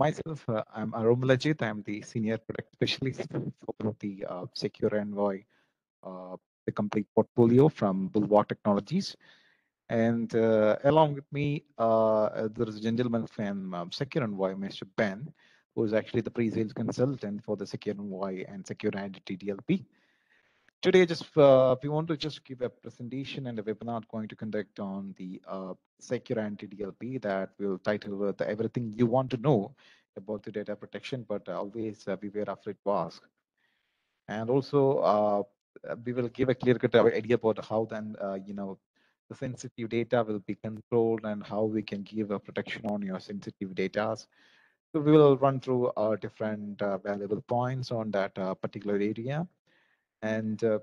myself, uh, I'm Arum Lajit. I'm the senior product specialist for the uh, SecurEnvoy, uh, the complete portfolio from Bulwark Technologies. And uh, along with me, uh, there is a gentleman from um, SecurEnvoy, Mr. Ben, who is actually the pre-sales consultant for the SecurEnvoy and Secure Identity DLP. Today, just uh, we want to just give a presentation and a webinar going to conduct on the uh, secure anti-DLP that will title with everything you want to know about the data protection, but always uh, beware afraid to ask. And also, uh, we will give a clear-cut idea about how then, uh, you know, the sensitive data will be controlled and how we can give a protection on your sensitive data. So we will run through our different uh, valuable points on that particular area. And uh,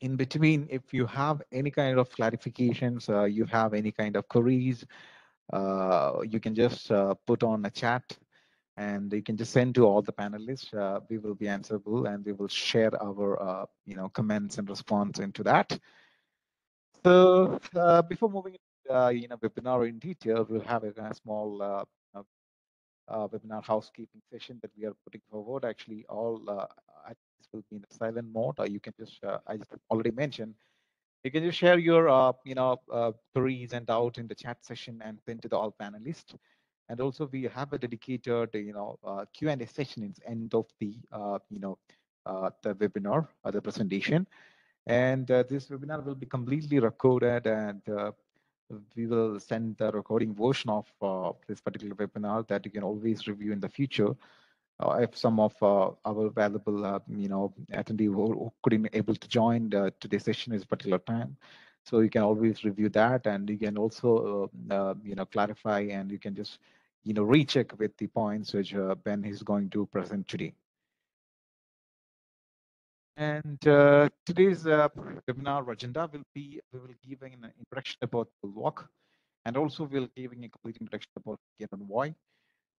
in between, if you have any kind of clarifications, uh, you have any kind of queries, uh, you can just uh, put on a chat and you can just send to all the panelists. Uh, we will be answerable and we will share our uh, you know comments and response into that. So before moving uh, you know webinar in detail, we'll have a, a small uh, webinar housekeeping session that we are putting forward. Actually, all uh, will be in the silent mode, or you can just, uh, I just already mentioned, you can just share your, uh, you know, uh, queries and doubts in the chat session and send to the all panelists. And also we have a dedicated, you know, uh, Q&A session at the end of the, uh, you know, uh, the webinar or the presentation. And this webinar will be completely recorded and we will send the recording version of uh, this particular webinar that you can always review in the future. Uh, if some of uh, our valuable, uh, you know, attendee who, who, couldn't able to join today's session is particular time, so you can always review that, and you can also, uh, uh, you know, clarify, and you can just, you know, recheck with the points which Ben is going to present today. And uh, today's uh, webinar agenda will be, we will give an introduction about the walk and also we'll giving a complete introduction about Get and why.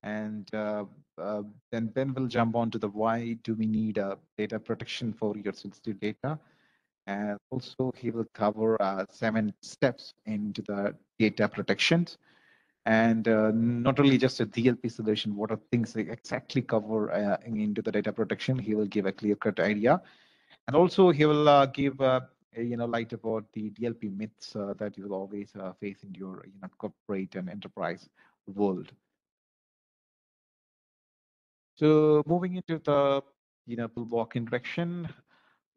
And uh, uh, then Ben will jump on to the why do we need a data protection for your sensitive data. And also he will cover uh, seven steps into the data protections. And uh, not only just a DLP solution, what are things they exactly cover uh, into the data protection, he will give a clear cut idea and also he will uh, give you know light about the DLP myths uh, that you will always uh, face in your you know corporate and enterprise world. So moving into the you know Bulwark introduction,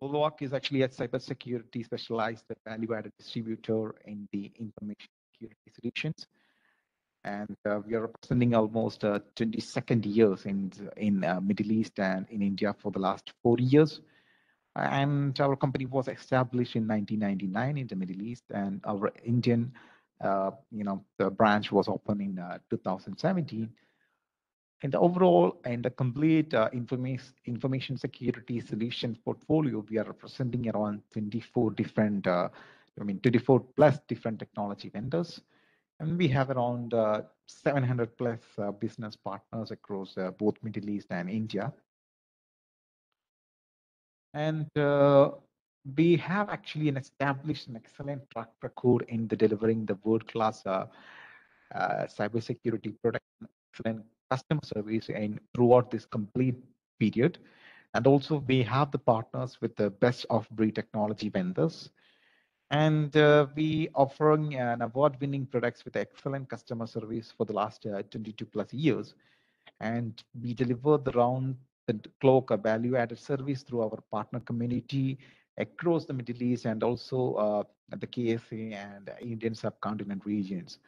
Bulwark is actually a cybersecurity specialized value-added distributor in the information security solutions. And uh, we are representing almost uh, 22nd years in in uh, Middle East and in India for the last four years and our company was established in 1999 in the Middle East, and our Indian, uh, you know, the branch was opened in uh, 2017. And the overall and the complete uh, information information security solutions portfolio, we are representing around 24 different, uh, I mean, 24 plus different technology vendors, and we have around uh, 700 plus uh, business partners across both Middle East and India. And uh, we have actually an established an excellent track record in the delivering the world-class uh, uh, cybersecurity product, excellent customer service, and throughout this complete period. And also, we have the partners with the best of breed technology vendors. And uh, we offering an award-winning products with excellent customer service for the last uh, 22 plus years. And we deliver the round the cloak a value added service through our partner community across the Middle East and also uh, the KSA and Indian subcontinent regions.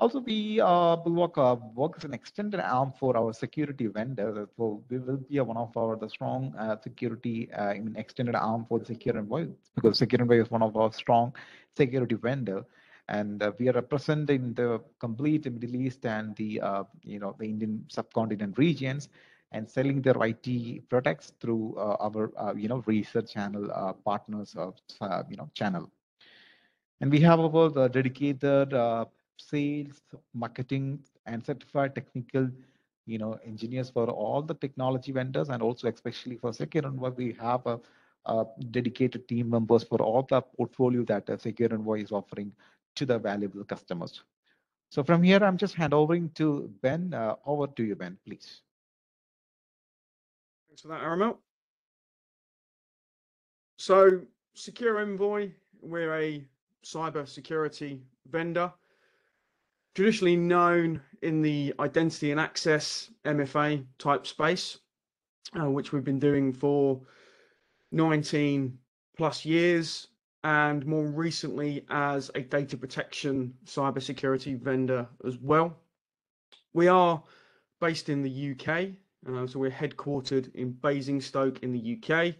Also, we uh, Bulwark uh, work as an extended arm for our security vendor. So we will be one of our the strong uh, security, uh, I mean, extended arm for the SecurEnvoy because SecurEnvoy is one of our strong security vendor, and uh, we are representing the complete Middle East and the uh, you know the Indian subcontinent regions and selling their IT products through uh, our uh, you know research channel partners of you know channel. And we have our dedicated sales, marketing, and certified technical you know engineers for all the technology vendors and also especially for SecurEnvoy we have a, a, dedicated team members for all the portfolio that uh, SecurEnvoy is offering to the valuable customers So from here, I'm just handovering to Ben. Uh, over to you, Ben, please. Thanks for that, Aramel. So, SecurEnvoy, we're a cyber security vendor, traditionally known in the identity and access MFA type space, uh, which we've been doing for 19 plus years, and more recently as a data protection cybersecurity vendor as well. We are based in the UK, uh, so we're headquartered in Basingstoke in the UK,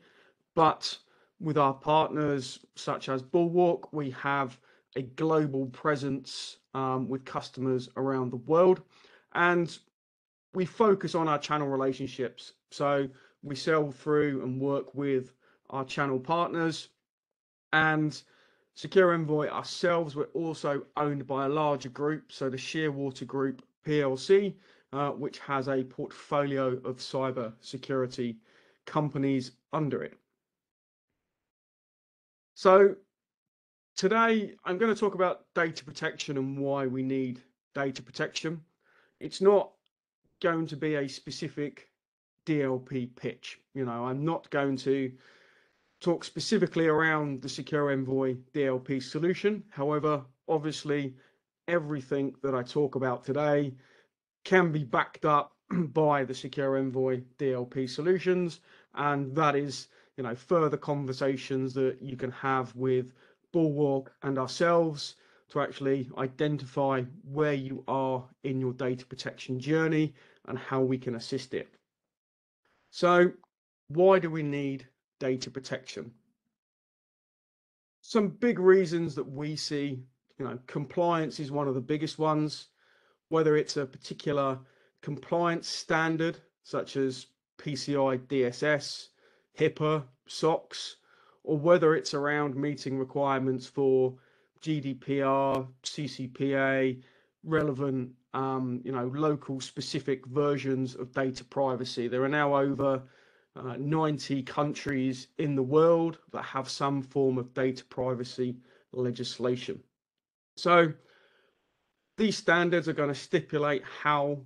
but with our partners such as Bulwark, we have a global presence um, with customers around the world, and we focus on our channel relationships. So we sell through and work with our channel partners, and SecurEnvoy ourselves, we're also owned by a larger group, so the Shearwater Group PLC, uh, which has a portfolio of cyber security companies under it. So today I'm going to talk about data protection and why we need data protection. It's not going to be a specific DLP pitch. You know, I'm not going to talk specifically around the SecurEnvoy DLP solution. However, obviously, everything that I talk about today can be backed up by the SecurEnvoy DLP solutions, and that is you know further conversations that you can have with Bulwark and ourselves to actually identify where you are in your data protection journey and how we can assist it. So, why do we need data protection? Some big reasons that we see, you know, compliance is one of the biggest ones, whether it's a particular compliance standard such as PCI DSS, HIPAA, SOX, or whether it's around meeting requirements for GDPR, CCPA, relevant, um, you know, local specific versions of data privacy. There are now over uh, 90 countries in the world that have some form of data privacy legislation. So these standards are going to stipulate how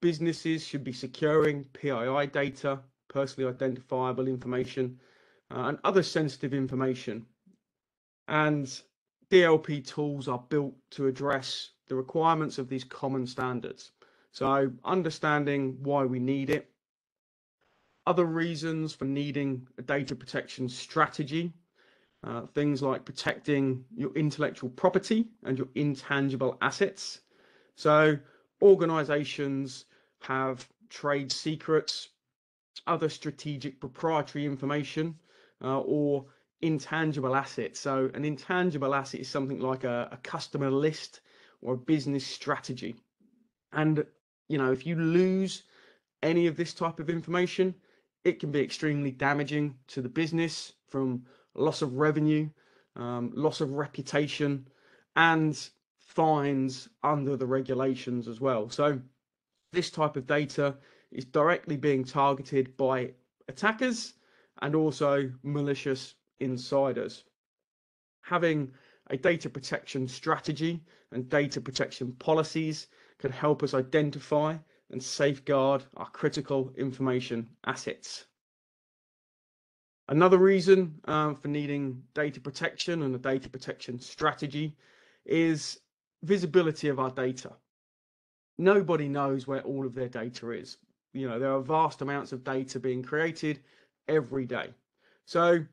businesses should be securing PII data personally identifiable information, and other sensitive information. And DLP tools are built to address the requirements of these common standards. So understanding why we need it, other reasons for needing a data protection strategy, uh, things like protecting your intellectual property and your intangible assets. So organizations have trade secrets, other strategic proprietary information uh, or intangible assets. So an intangible asset is something like a, a customer list or a business strategy. And you know, if you lose any of this type of information, it can be extremely damaging to the business from loss of revenue, um, loss of reputation, and fines under the regulations as well. So, this type of data is directly being targeted by attackers and also malicious insiders. Having a data protection strategy and data protection policies can help us identify and safeguard our critical information assets. Another reason um, for needing data protection and a data protection strategy is visibility of our data. Nobody knows where all of their data is you know there are vast amounts of data being created every day so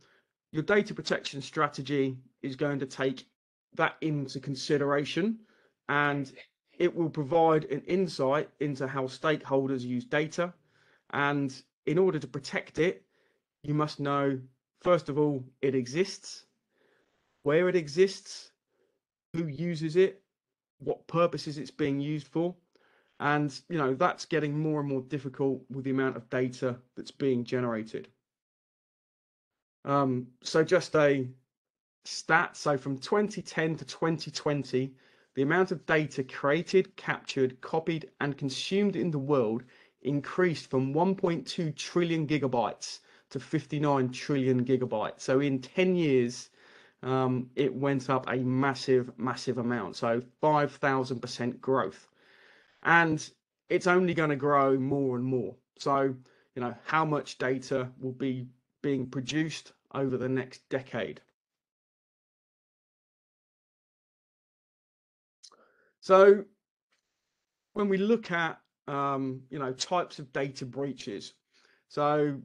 your data protection strategy is going to take that into consideration and it will provide an insight into how stakeholders use data and in order to protect it you must know first of all it exists where it exists who uses it what purposes it's being used for and you know that's getting more and more difficult with the amount of data that's being generated. Um, so just a stat. So from 2010 to 2020, the amount of data created, captured, copied, and consumed in the world increased from 1.2 trillion gigabytes to 59 trillion gigabytes. So in 10 years, um, it went up a massive, massive amount. So 5,000% growth. And it's only going to grow more and more. So, you know, how much data will be being produced over the next decade? So when we look at, um, you know, types of data breaches, so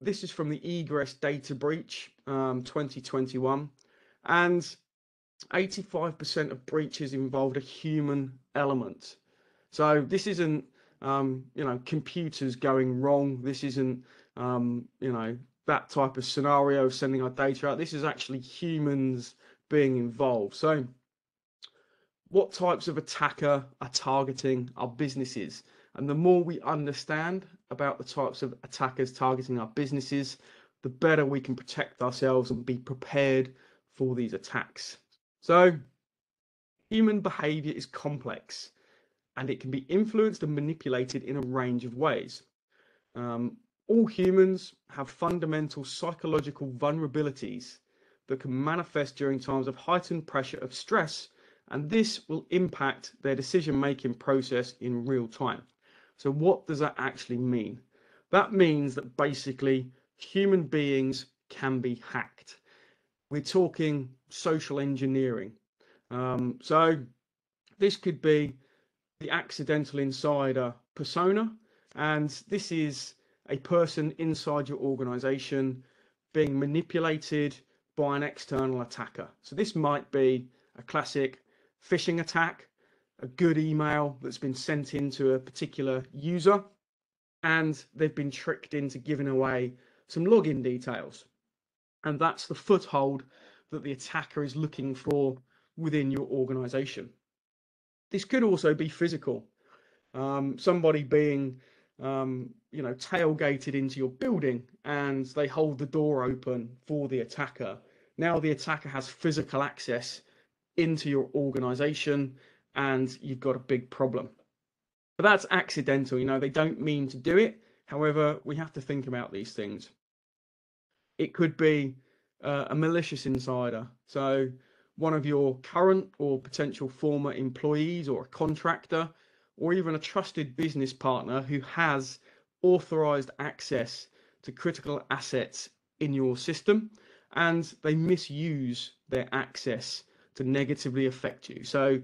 this is from the Egress data breach um, 2021 and 85% of breaches involved a human element. So this isn't, um, you know, computers going wrong. This isn't, um, you know, that type of scenario of sending our data out. This is actually humans being involved. So what types of attacker are targeting our businesses? And the more we understand about the types of attackers targeting our businesses, the better we can protect ourselves and be prepared for these attacks. So, human behavior is complex and it can be influenced and manipulated in a range of ways. Um, all humans have fundamental psychological vulnerabilities that can manifest during times of heightened pressure of stress, and this will impact their decision making process in real time. So, what does that actually mean? That means that basically human beings can be hacked we're talking social engineering. Um, so this could be the accidental insider persona, and this is a person inside your organization being manipulated by an external attacker. So this might be a classic phishing attack, a good email that's been sent into a particular user, and they've been tricked into giving away some login details and that's the foothold that the attacker is looking for within your organization. This could also be physical. Um, somebody being, um, you know, tailgated into your building and they hold the door open for the attacker. Now the attacker has physical access into your organization and you've got a big problem. But that's accidental, you know, they don't mean to do it. However, we have to think about these things it could be uh, a malicious insider. So one of your current or potential former employees or a contractor or even a trusted business partner who has authorized access to critical assets in your system and they misuse their access to negatively affect you. So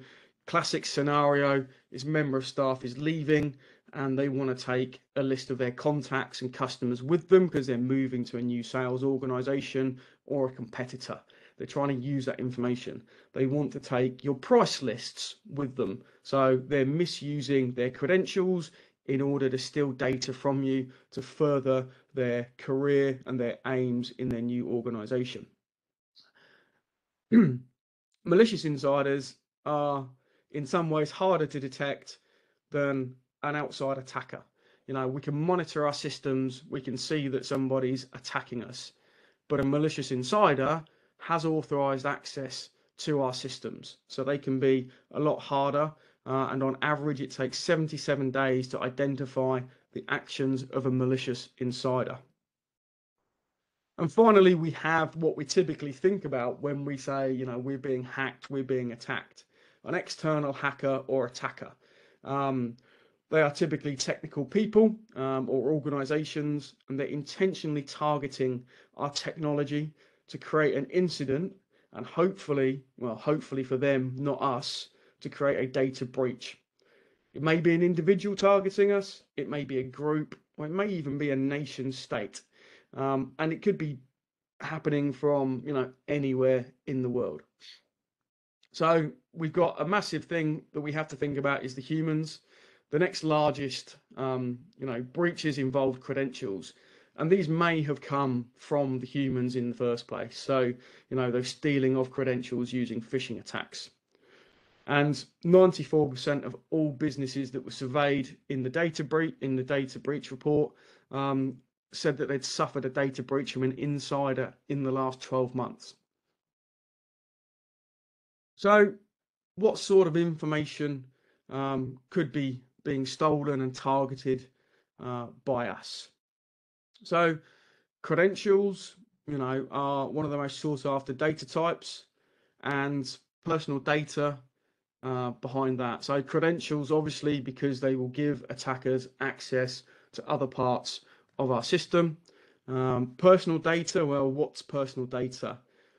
classic scenario is member of staff is leaving and they want to take a list of their contacts and customers with them because they're moving to a new sales organization or a competitor. They're trying to use that information. They want to take your price lists with them. So they're misusing their credentials in order to steal data from you to further their career and their aims in their new organization. Malicious insiders are in some ways harder to detect than an outside attacker. You know, we can monitor our systems, we can see that somebody's attacking us, but a malicious insider has authorized access to our systems. So they can be a lot harder. Uh, and on average, it takes 77 days to identify the actions of a malicious insider. And finally, we have what we typically think about when we say, you know, we're being hacked, we're being attacked an external hacker or attacker. Um, they are typically technical people um, or organizations, and they're intentionally targeting our technology to create an incident and hopefully, well, hopefully for them, not us, to create a data breach. It may be an individual targeting us, it may be a group, or it may even be a nation state. Um, and it could be happening from, you know, anywhere in the world. So we've got a massive thing that we have to think about is the humans. The next largest, um, you know, breaches involved credentials, and these may have come from the humans in the first place. So, you know, they're stealing of credentials using phishing attacks. And 94% of all businesses that were surveyed in the data breach in the data breach report um, said that they'd suffered a data breach from an insider in the last 12 months. So, what sort of information um, could be being stolen and targeted uh, by us? So, credentials, you know, are one of the most sought after data types and personal data uh, behind that. So credentials, obviously, because they will give attackers access to other parts of our system. Um, personal data, well, what's personal data?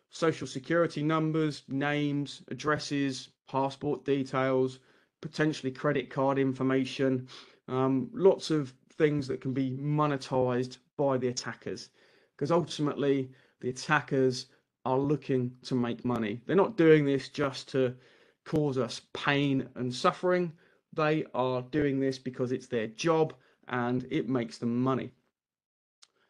Social security numbers, names, addresses, passport details, potentially credit card information, um, lots of things that can be monetized by the attackers. Because ultimately, the attackers are looking to make money. They're not doing this just to cause us pain and suffering. They are doing this because it's their job and it makes them money.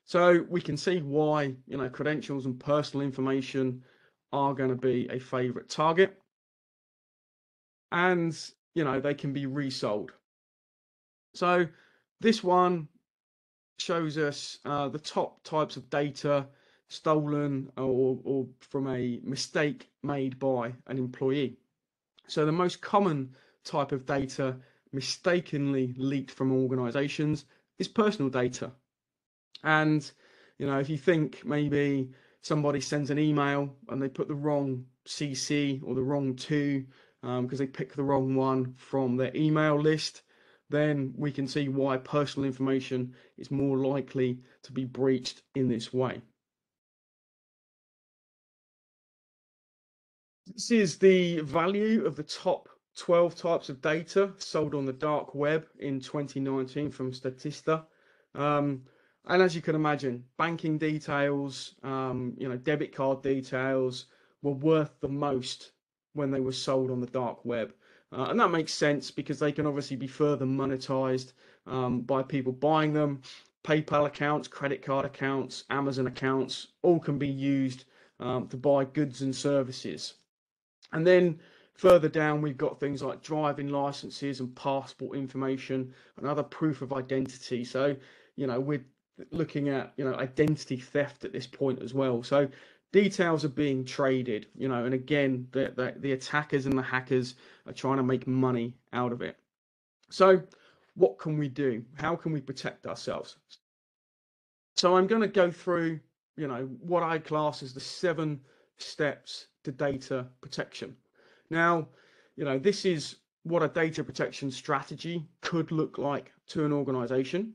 So we can see why, you know, credentials and personal information are going to be a favorite target. And, you know, they can be resold. So this one shows us uh, the top types of data stolen or, or from a mistake made by an employee. So the most common type of data mistakenly leaked from organizations is personal data. And, you know, if you think maybe somebody sends an email and they put the wrong CC or the wrong to because um, they pick the wrong one from their email list, then we can see why personal information is more likely to be breached in this way. This is the value of the top 12 types of data sold on the dark web in 2019 from Statista. Um, and as you can imagine, banking details, um, you know, debit card details were worth the most when they were sold on the dark web. Uh, and that makes sense because they can obviously be further monetized um, by people buying them. PayPal accounts, credit card accounts, Amazon accounts, all can be used um, to buy goods and services. And then further down, we've got things like driving licenses and passport information and other proof of identity. So, you know, we're looking at, you know, identity theft at this point as well. So details are being traded, you know, and again, the, the, the attackers and the hackers are trying to make money out of it. So what can we do? How can we protect ourselves? So I'm going to go through, you know, what I class as the seven steps to data protection. Now, you know, this is what a data protection strategy could look like to an organization.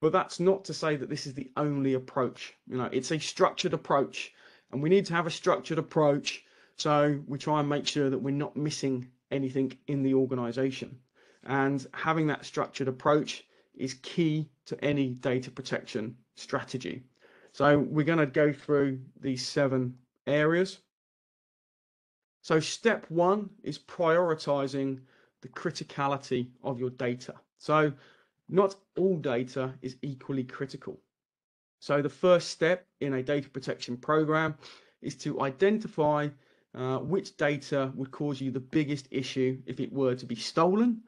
But that's not to say that this is the only approach. You know, it's a structured approach, and we need to have a structured approach so we try and make sure that we're not missing anything in the organization. And having that structured approach is key to any data protection strategy. So we're going to go through these seven areas. So step one is prioritizing the criticality of your data. So not all data is equally critical. So the first step in a data protection program is to identify uh, which data would cause you the biggest issue if it were to be stolen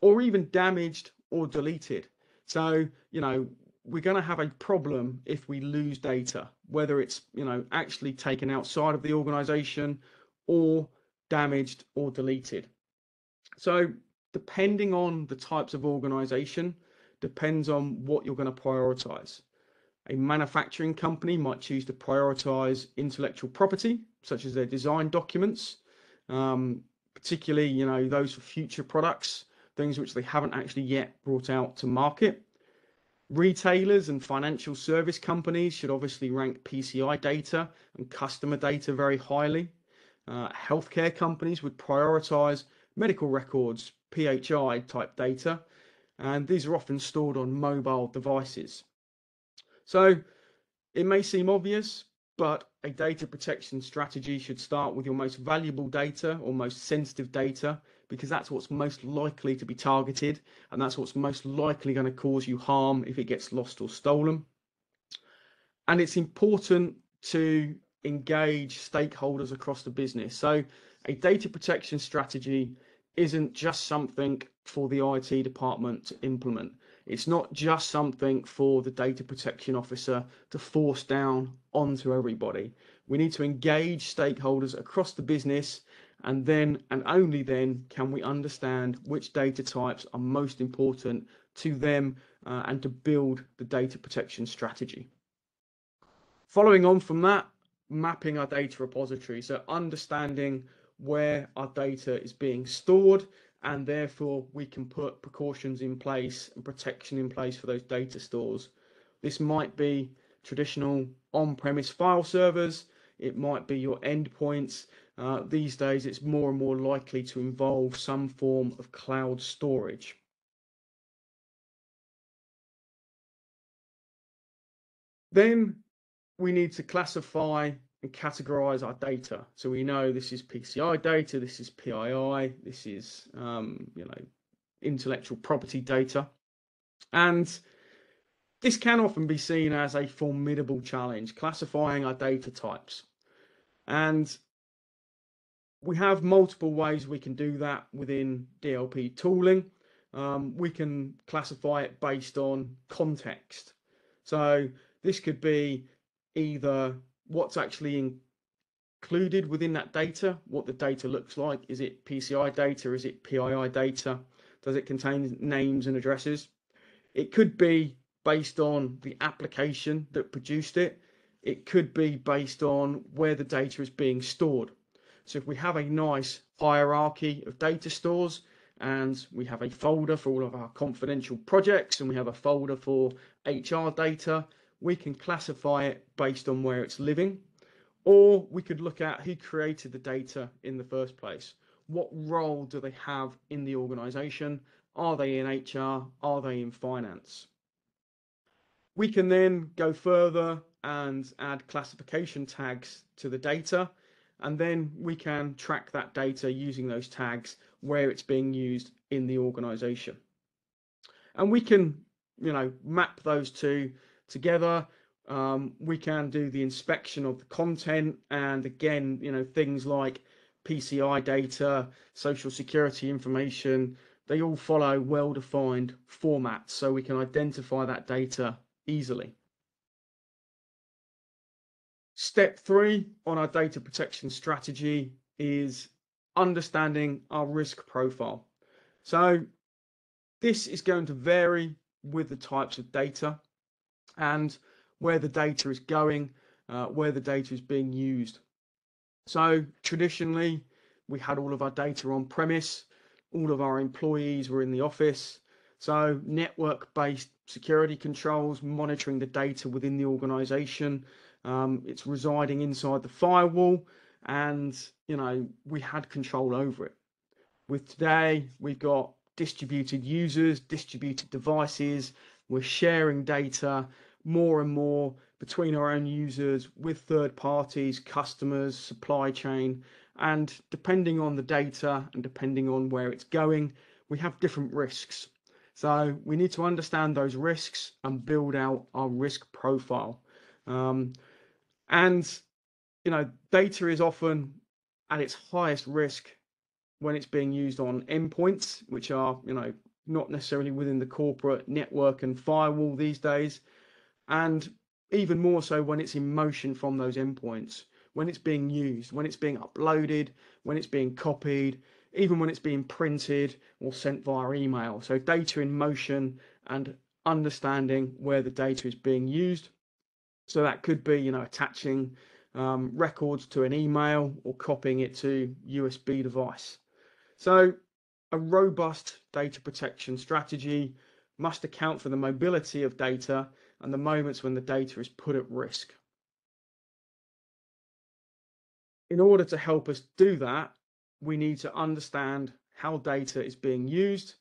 or even damaged or deleted. So, you know, we're going to have a problem if we lose data, whether it's, you know, actually taken outside of the organization or damaged or deleted. So depending on the types of organization, depends on what you're going to prioritize. A manufacturing company might choose to prioritize intellectual property, such as their design documents, um, particularly, you know, those for future products, things which they haven't actually yet brought out to market. Retailers and financial service companies should obviously rank PCI data and customer data very highly. Uh, healthcare companies would prioritize medical records, PHI type data, and these are often stored on mobile devices. So it may seem obvious, but a data protection strategy should start with your most valuable data or most sensitive data because that's what's most likely to be targeted and that's what's most likely going to cause you harm if it gets lost or stolen. And it's important to engage stakeholders across the business. So a data protection strategy isn't just something for the IT department to implement. It's not just something for the data protection officer to force down onto everybody. We need to engage stakeholders across the business and then and only then can we understand which data types are most important to them uh, and to build the data protection strategy. Following on from that, mapping our data repository. So understanding where our data is being stored and therefore we can put precautions in place and protection in place for those data stores. This might be traditional on-premise file servers, it might be your endpoints. Uh, these days it's more and more likely to involve some form of cloud storage. Then we need to classify and categorize our data. So we know this is PCI data, this is PII, this is um, you know intellectual property data, and this can often be seen as a formidable challenge, classifying our data types. And we have multiple ways we can do that within DLP tooling. Um, we can classify it based on context. So this could be either what's actually included within that data, what the data looks like. Is it PCI data? Is it PII data? Does it contain names and addresses? It could be based on the application that produced it. It could be based on where the data is being stored. So if we have a nice hierarchy of data stores and we have a folder for all of our confidential projects and we have a folder for HR data, we can classify it based on where it's living, or we could look at who created the data in the first place. What role do they have in the organization? Are they in HR? Are they in finance? We can then go further and add classification tags to the data, and then we can track that data using those tags where it's being used in the organization. And we can, you know, map those two together. Um, we can do the inspection of the content and again, you know, things like PCI data, social security information, they all follow well-defined formats so we can identify that data easily. Step three on our data protection strategy is understanding our risk profile. So this is going to vary with the types of data and where the data is going, uh, where the data is being used. So traditionally, we had all of our data on premise, all of our employees were in the office. So network-based security controls, monitoring the data within the organization. Um, it's residing inside the firewall and, you know, we had control over it. With today, we've got distributed users, distributed devices, we're sharing data more and more between our own users with third parties, customers, supply chain. And depending on the data and depending on where it's going, we have different risks. So we need to understand those risks and build out our risk profile. Um, and, you know, data is often at its highest risk when it's being used on endpoints, which are, you know, not necessarily within the corporate network and firewall these days, and even more so when it's in motion from those endpoints, when it's being used, when it's being uploaded, when it's being copied, even when it's being printed or sent via email. So data in motion and understanding where the data is being used. So that could be, you know, attaching um, records to an email or copying it to USB device. So a robust data protection strategy must account for the mobility of data and the moments when the data is put at risk. In order to help us do that, we need to understand how data is being used,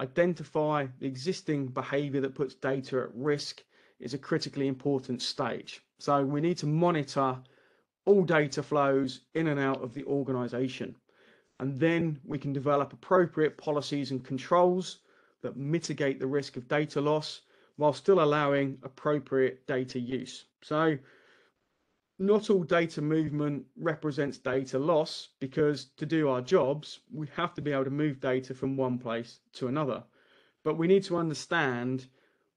identify the existing behavior that puts data at risk is a critically important stage. So we need to monitor all data flows in and out of the organization and then we can develop appropriate policies and controls that mitigate the risk of data loss while still allowing appropriate data use. So not all data movement represents data loss because to do our jobs, we have to be able to move data from one place to another. But we need to understand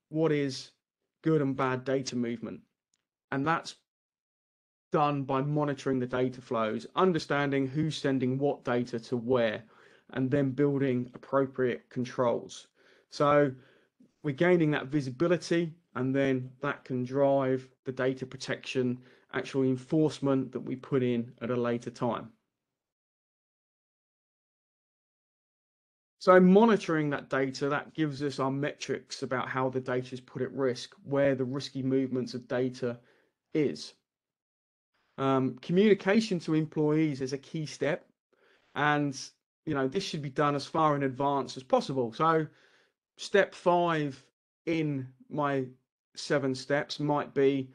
what is good and bad data movement. And that's done by monitoring the data flows, understanding who's sending what data to where, and then building appropriate controls. So we're gaining that visibility and then that can drive the data protection actual enforcement that we put in at a later time. So monitoring that data, that gives us our metrics about how the data is put at risk, where the risky movements of data is. Um, communication to employees is a key step, and you know this should be done as far in advance as possible. So, step five in my seven steps might be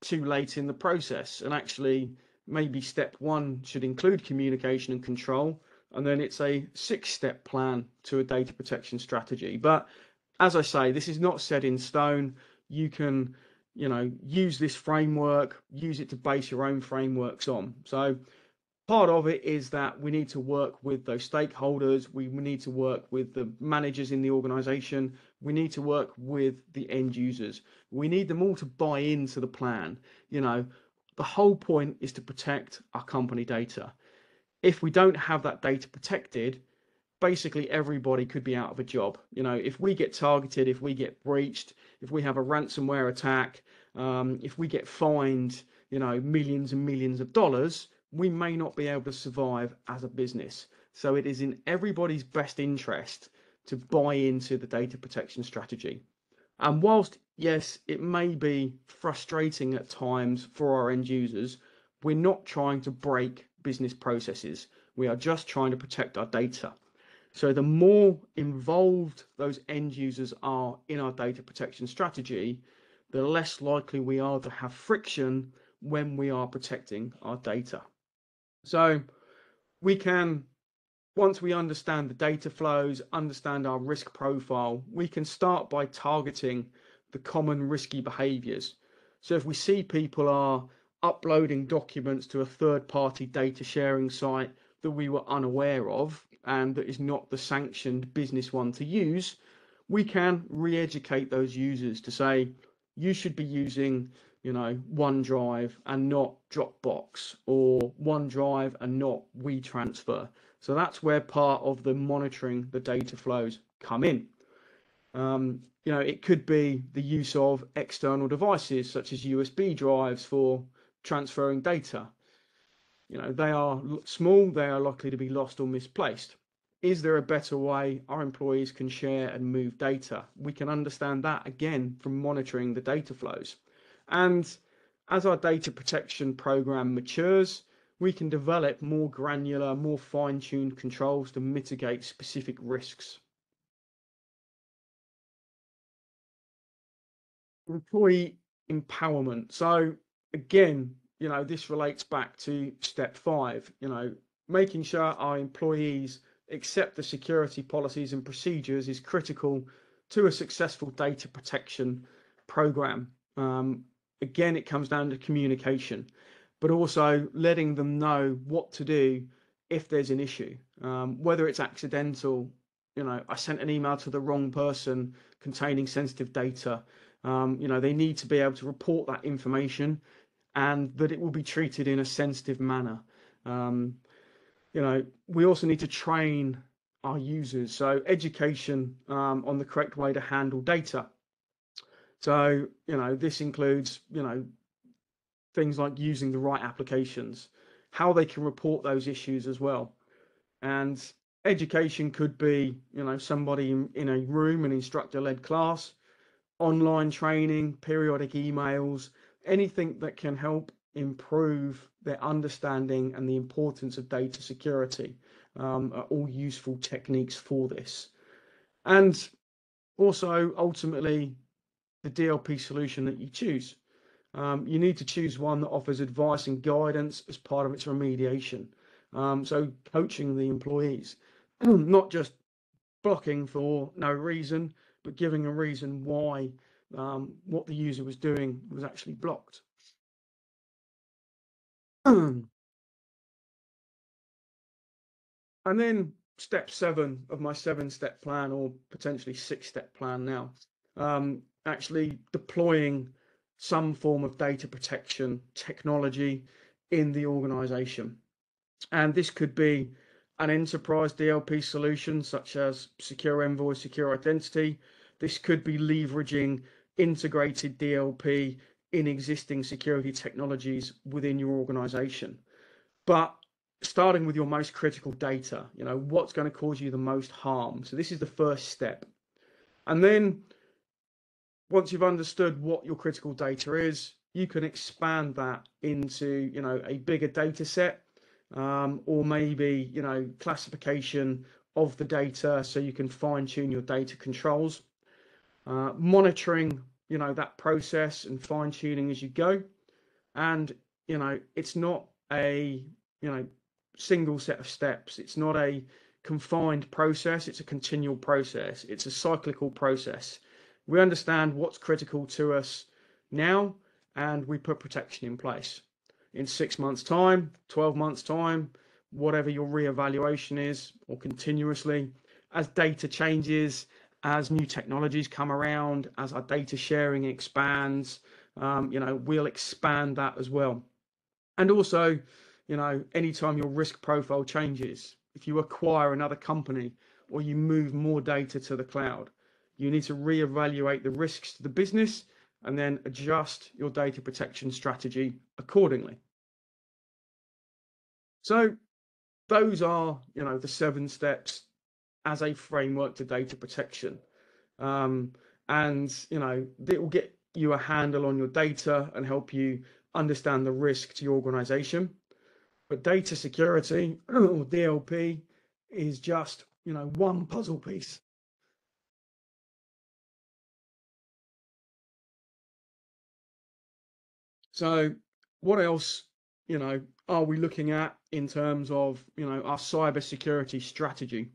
too late in the process, and actually maybe step one should include communication and control, and then it's a six-step plan to a data protection strategy. But as I say, this is not set in stone. You can you know, use this framework, use it to base your own frameworks on. So part of it is that we need to work with those stakeholders. We need to work with the managers in the organization. We need to work with the end users. We need them all to buy into the plan. You know, the whole point is to protect our company data. If we don't have that data protected, basically everybody could be out of a job. You know, if we get targeted, if we get breached, if we have a ransomware attack, um, if we get fined, you know, millions and millions of dollars, we may not be able to survive as a business. So it is in everybody's best interest to buy into the data protection strategy. And whilst, yes, it may be frustrating at times for our end users, we're not trying to break business processes. We are just trying to protect our data. So the more involved those end users are in our data protection strategy, the less likely we are to have friction when we are protecting our data. So we can, once we understand the data flows, understand our risk profile, we can start by targeting the common risky behaviors. So if we see people are uploading documents to a third party data sharing site that we were unaware of, and that is not the sanctioned business one to use, we can re-educate those users to say you should be using you know OneDrive and not Dropbox or OneDrive and not WeTransfer. So that's where part of the monitoring the data flows come in. Um, you know, it could be the use of external devices such as USB drives for transferring data. You know, they are small, they are likely to be lost or misplaced. Is there a better way our employees can share and move data? We can understand that again from monitoring the data flows. And as our data protection program matures, we can develop more granular, more fine tuned controls to mitigate specific risks. Employee empowerment. So, again, you know, this relates back to step five, you know, making sure our employees accept the security policies and procedures is critical to a successful data protection program. Um, again, it comes down to communication, but also letting them know what to do if there's an issue, um, whether it's accidental. You know, I sent an email to the wrong person containing sensitive data. Um, you know, they need to be able to report that information and that it will be treated in a sensitive manner. Um, you know, we also need to train our users. So education um, on the correct way to handle data. So, you know, this includes, you know, things like using the right applications, how they can report those issues as well. And education could be, you know, somebody in, in a room, an instructor led class, online training, periodic emails, anything that can help improve their understanding and the importance of data security um, are all useful techniques for this. And also, ultimately, the DLP solution that you choose. Um, you need to choose one that offers advice and guidance as part of its remediation. Um, so, coaching the employees, not just blocking for no reason, but giving a reason why um, what the user was doing was actually blocked. and then step seven of my seven step plan, or potentially six step plan now, um, actually deploying some form of data protection technology in the organization. And this could be an enterprise DLP solution such as SecurEnvoy, Secure Identity, this could be leveraging integrated DLP in existing security technologies within your organization. But starting with your most critical data, you know, what's going to cause you the most harm. So this is the first step. And then once you've understood what your critical data is, you can expand that into, you know, a bigger data set um, or maybe, you know, classification of the data so you can fine tune your data controls, uh, monitoring, you know, that process and fine tuning as you go. And, you know, it's not a, you know, single set of steps. It's not a confined process, it's a continual process, it's a cyclical process. We understand what's critical to us now and we put protection in place. In six months' time, 12 months' time, whatever your re-evaluation is, or continuously, as data changes, as new technologies come around, as our data sharing expands, um, you know, we'll expand that as well. And also, you know, anytime your risk profile changes, if you acquire another company or you move more data to the cloud, you need to reevaluate the risks to the business and then adjust your data protection strategy accordingly. So those are, you know, the seven steps as a framework to data protection. Um, and, you know, it will get you a handle on your data and help you understand the risk to your organization. But data security or DLP is just, you know, one puzzle piece. So what else, you know, are we looking at in terms of, you know, our cyber security strategy?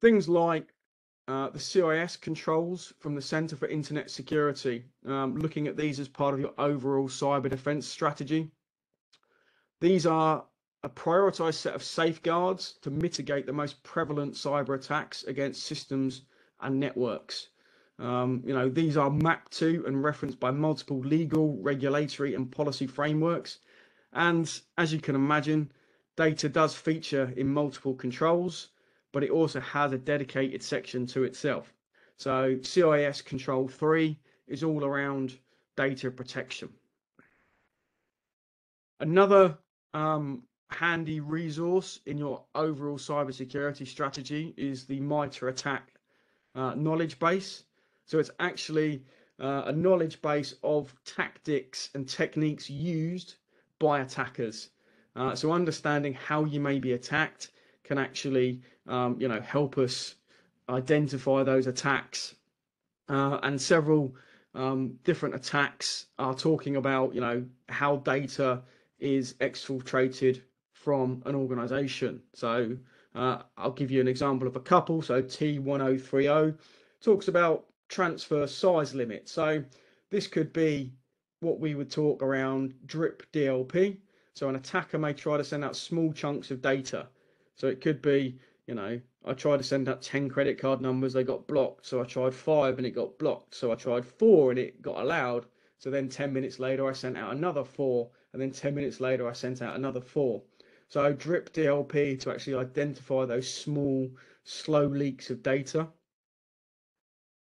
Things like uh, the CIS controls from the Center for Internet Security, um, looking at these as part of your overall cyber defense strategy. These are a prioritized set of safeguards to mitigate the most prevalent cyber attacks against systems and networks. Um, you know, these are mapped to and referenced by multiple legal, regulatory, and policy frameworks. And as you can imagine, data does feature in multiple controls but it also has a dedicated section to itself. So CIS Control 3 is all around data protection. Another um, handy resource in your overall cybersecurity strategy is the MITRE ATT&CK uh, knowledge base. So it's actually uh, a knowledge base of tactics and techniques used by attackers. Uh, so understanding how you may be attacked can actually um, you know help us identify those attacks. Uh, and several um, different attacks are talking about you know how data is exfiltrated from an organization. So uh, I'll give you an example of a couple. So T1030 talks about transfer size limit. So this could be what we would talk around drip DLP so an attacker may try to send out small chunks of data so it could be, you know, I tried to send out 10 credit card numbers, they got blocked. So I tried five and it got blocked. So I tried four and it got allowed. So then 10 minutes later, I sent out another four. And then 10 minutes later, I sent out another four. So drip DLP to actually identify those small, slow leaks of data.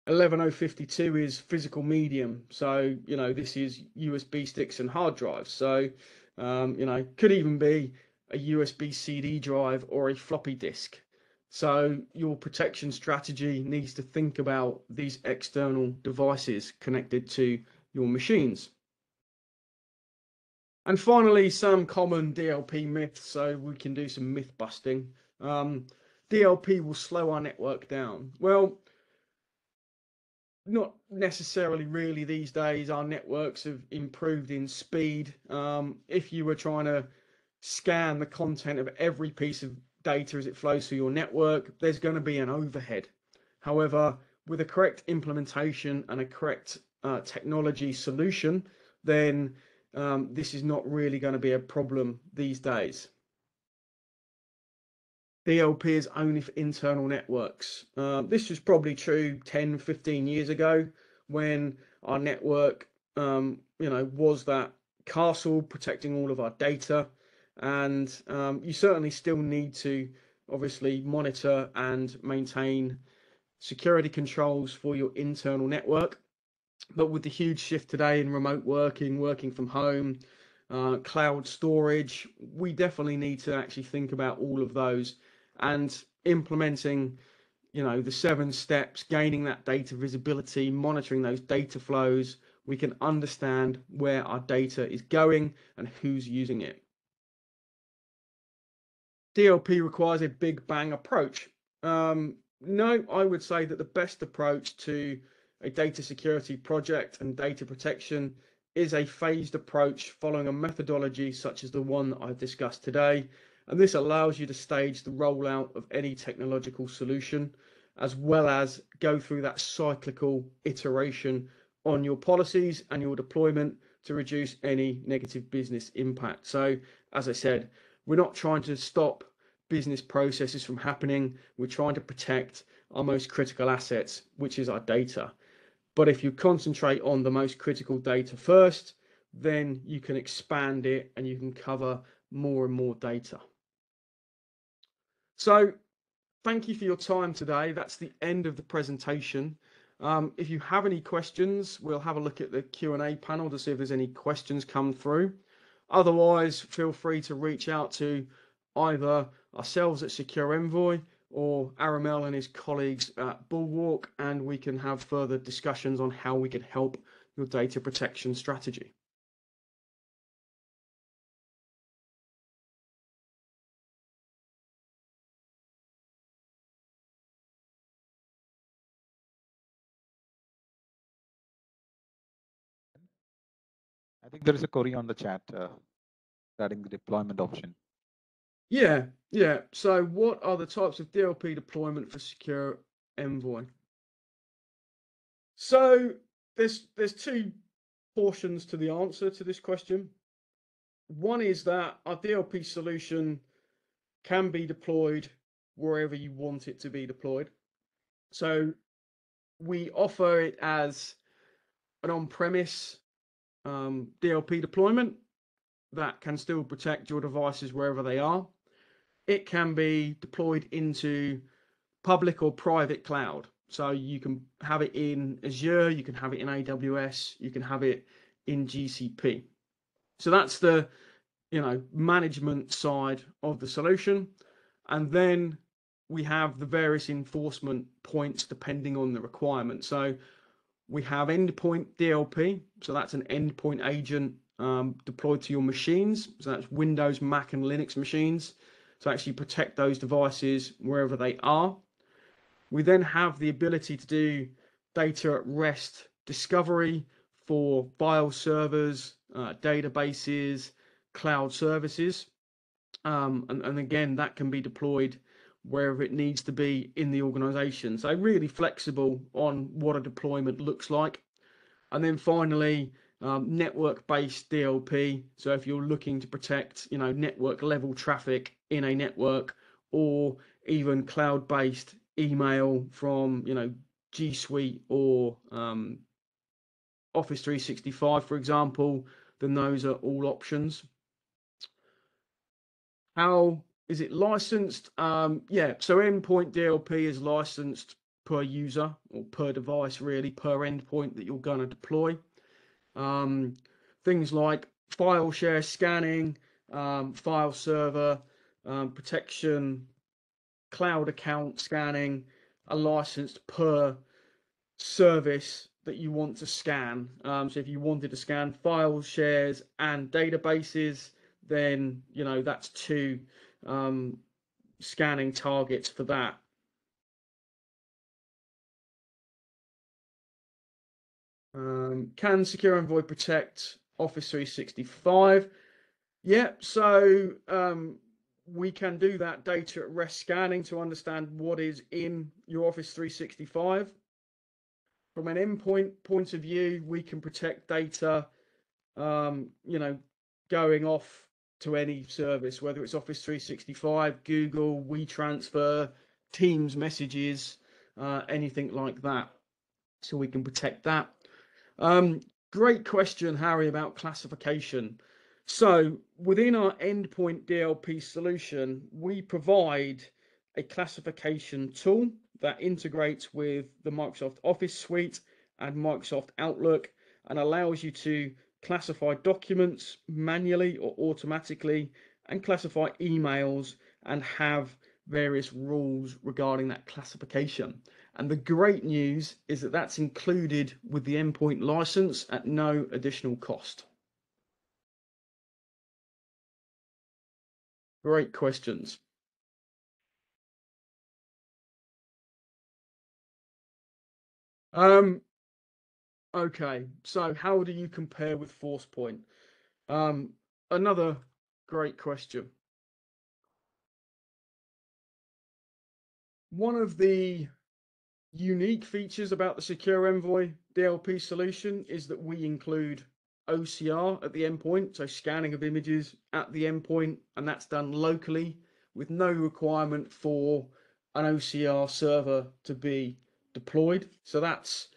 11052 is physical medium. So, you know, this is USB sticks and hard drives. So, um, you know, could even be a USB CD drive or a floppy disk. So your protection strategy needs to think about these external devices connected to your machines. And finally, some common DLP myths, so we can do some myth busting. Um, DLP will slow our network down. Well, not necessarily really these days. Our networks have improved in speed. Um, if you were trying to scan the content of every piece of data as it flows through your network, there's going to be an overhead. However, with a correct implementation and a correct uh, technology solution, then um, this is not really going to be a problem these days. DLP is only for internal networks. Uh, this was probably true 10, 15 years ago when our network, um, you know, was that castle protecting all of our data and um, you certainly still need to obviously monitor and maintain security controls for your internal network. But with the huge shift today in remote working, working from home, uh, cloud storage, we definitely need to actually think about all of those and implementing you know the seven steps gaining that data visibility monitoring those data flows we can understand where our data is going and who's using it DLP requires a big bang approach. Um, no, I would say that the best approach to a data security project and data protection is a phased approach following a methodology such as the one that I've discussed today. And this allows you to stage the rollout of any technological solution, as well as go through that cyclical iteration on your policies and your deployment to reduce any negative business impact. So, as I said, we're not trying to stop business processes from happening. We're trying to protect our most critical assets, which is our data. But if you concentrate on the most critical data first, then you can expand it and you can cover more and more data. So thank you for your time today. That's the end of the presentation. Um, if you have any questions, we'll have a look at the Q&A panel to see if there's any questions come through. Otherwise, feel free to reach out to either ourselves at SecurEnvoy or Aramel and his colleagues at Bulwark, and we can have further discussions on how we can help your data protection strategy. Think there is a query on the chat uh, regarding the deployment option. Yeah, yeah. So what are the types of DLP deployment for Secure Envoy? So there's there's two portions to the answer to this question. One is that our DLP solution can be deployed wherever you want it to be deployed. So we offer it as an on-premise um, DLP deployment that can still protect your devices wherever they are it can be deployed into public or private cloud. So you can have it in Azure, you can have it in AWS, you can have it in GCP. So that's the you know management side of the solution. And then we have the various enforcement points depending on the requirement. So we have endpoint DLP. So that's an endpoint agent um, deployed to your machines. So that's Windows, Mac, and Linux machines to actually protect those devices wherever they are. We then have the ability to do data at rest discovery for file servers, uh, databases, cloud services. Um, and, and again, that can be deployed wherever it needs to be in the organization. So really flexible on what a deployment looks like. And then finally, um, network-based DLP. So if you're looking to protect, you know, network level traffic in a network, or even cloud-based email from, you know, G Suite or um, Office 365, for example, then those are all options. How is it licensed? Um, yeah, so endpoint DLP is licensed per user or per device, really, per endpoint that you're going to deploy. Um, things like file share scanning, um, file server um, protection, cloud account scanning are licensed per service that you want to scan. Um, so if you wanted to scan file shares and databases, then you know that's two um, scanning targets for that. Um, can SecurEnvoy protect Office 365? Yeah, so um, we can do that data at rest scanning to understand what is in your Office 365. From an endpoint point of view, we can protect data, um, you know, going off to any service, whether it's Office 365, Google, WeTransfer, Teams messages, uh, anything like that. So we can protect that. Um, great question, Harry, about classification. So within our endpoint DLP solution, we provide a classification tool that integrates with the Microsoft Office suite and Microsoft Outlook and allows you to classify documents manually or automatically and classify emails and have various rules regarding that classification. And the great news is that that's included with the endpoint license at no additional cost. Great questions. Um, okay, so how do you compare with Forcepoint? Um, another great question. One of the unique features about the SecurEnvoy DLP solution is that we include OCR at the endpoint, so scanning of images at the endpoint, and that's done locally with no requirement for an OCR server to be deployed. So that's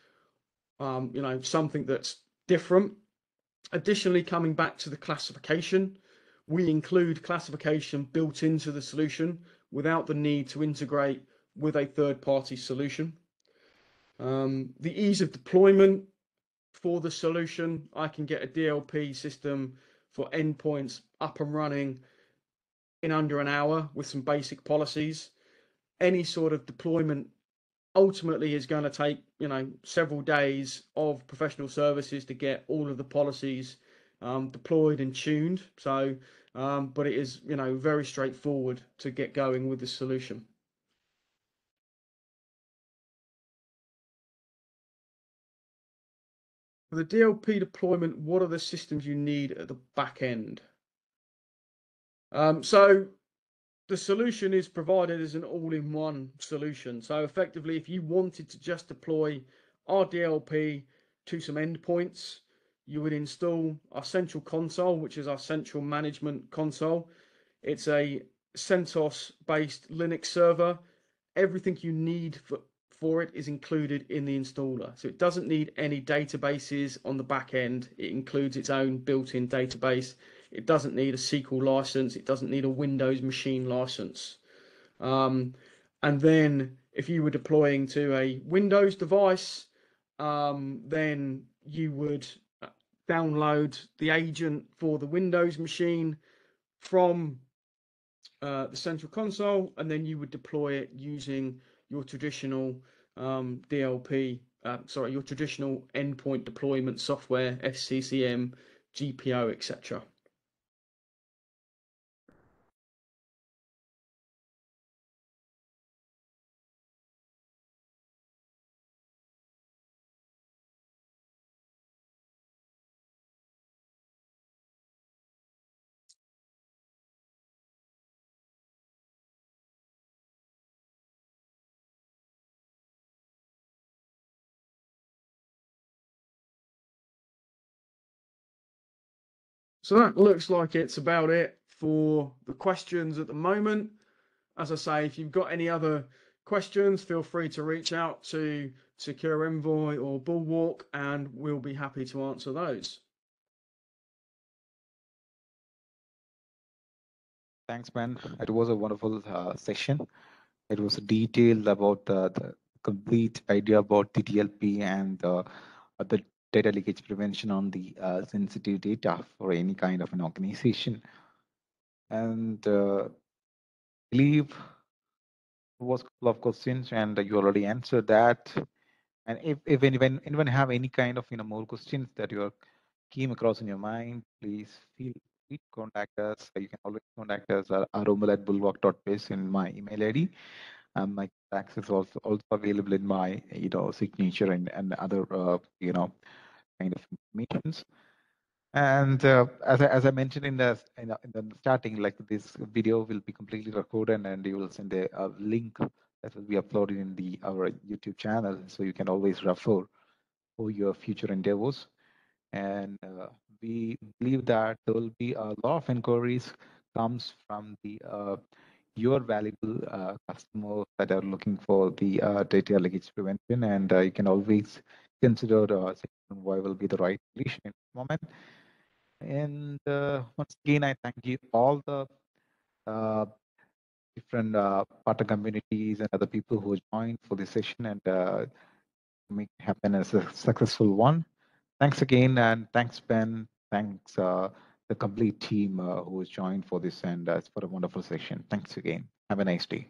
um, you know something that's different. Additionally, coming back to the classification, we include classification built into the solution without the need to integrate with a third-party solution. Um, the ease of deployment for the solution, I can get a DLP system for endpoints up and running in under an hour with some basic policies. Any sort of deployment ultimately is going to take, you know, several days of professional services to get all of the policies um, deployed and tuned. So, um, but it is, you know, very straightforward to get going with the solution. For the DLP deployment, what are the systems you need at the back end? Um, so the solution is provided as an all-in-one solution. So effectively, if you wanted to just deploy RDLP to some endpoints, you would install our central console, which is our central management console. It's a CentOS-based Linux server. Everything you need for for it is included in the installer. So it doesn't need any databases on the back end. It includes its own built-in database. It doesn't need a SQL license. It doesn't need a Windows machine license. Um, and then if you were deploying to a Windows device, um, then you would uh, download the agent for the Windows machine from uh, the central console, and then you would deploy it using your traditional um, DLP, uh, sorry, your traditional endpoint deployment software, SCCM, GPO, etc. So that looks like it's about it for the questions at the moment. As I say, if you've got any other questions, feel free to reach out to SecurEnvoy or Bulwark and we'll be happy to answer those. Thanks, Ben. It was a wonderful uh, session. It was detailed about uh, the complete idea about TTLP and uh, the data leakage prevention on the uh, sensitive data for any kind of an organization. And uh, believe was a couple of questions and you already answered that. And if, if anyone, anyone have any kind of you know more questions that you came across in your mind, please feel free to contact us. You can always contact us at aromel at bulwark.biz in my email ID. Um, my access is also, also available in my you know signature and, and other uh, you know kind of informations. And uh, as, I, as I mentioned in the, in the, in the starting, like this video will be completely recorded and you will send a, a, link that will be uploaded in the our YouTube channel. So you can always refer for your future endeavors. And uh, we believe that there will be a lot of inquiries comes from the uh, your valuable uh, customers that are looking for the uh, data leakage prevention. And uh, you can always consider uh, why will be the right solution in this moment. And uh, once again, I thank you all the uh, different uh, partner communities and other people who joined for this session and uh, make it happen as a successful one. Thanks again, and thanks, Ben. Thanks, uh, the complete team uh, who has joined for this and uh, for a wonderful session. Thanks again. Have a nice day.